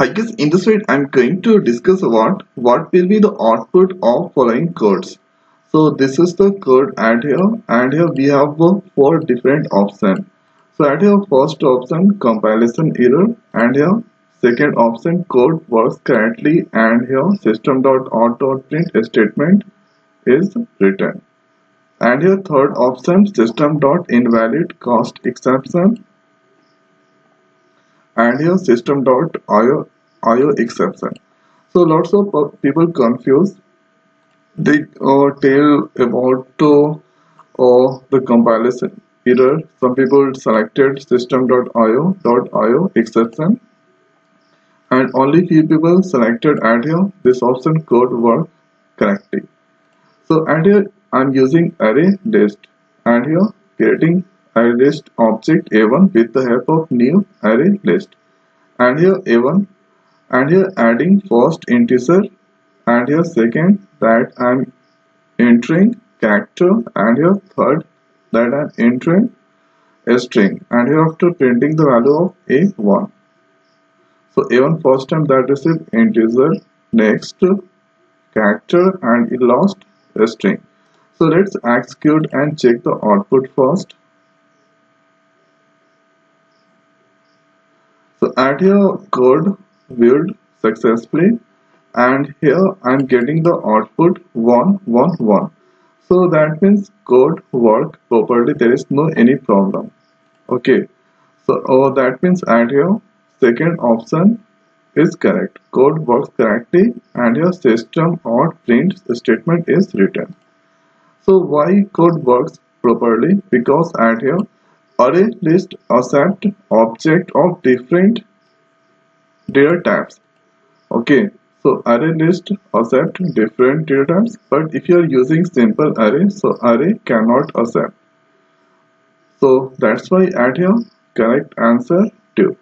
I guess in this video I'm going to discuss about what will be the output of following codes. So this is the code at here and here we have uh, four different options. So at here first option compilation error and here second option code works correctly and here system.out.print statement is written. And here third option system.invalid cast exception and here system.io IO exception. So lots of people confuse. They uh, tell about uh, uh, the compilation error. Some people selected system.io.io exception and only few people selected add here this option code work correctly. So add here I'm using array list and here creating array list object a1 with the help of new array list. And here a1 and here adding first integer. And here second that I'm entering character. And here third that I'm entering a string. And here after printing the value of a1 so a1 first time that received integer next character and it lost a string. So let's execute and check the output first so add your code viewed successfully and here I'm getting the output 111 so that means code work properly there is no any problem. Okay. So oh, that means add here. Second option is correct. Code works correctly and your system out print statement is written. So why code works properly? Because add here array list accept object of different data types. Okay so array list accept different data types but if you are using simple array so array cannot accept so that's why add here correct answer 2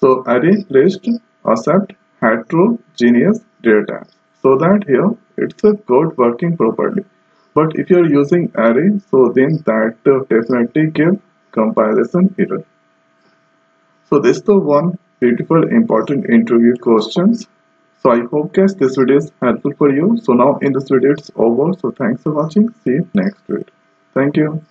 so array list accept heterogeneous data types. So that here it's a code working properly but if you are using array so then that uh, definitely give compilation error. So this is the one beautiful important interview questions. So i hope guys this video is helpful for you. So now in this video it's over. So thanks for watching. See you next video. Thank you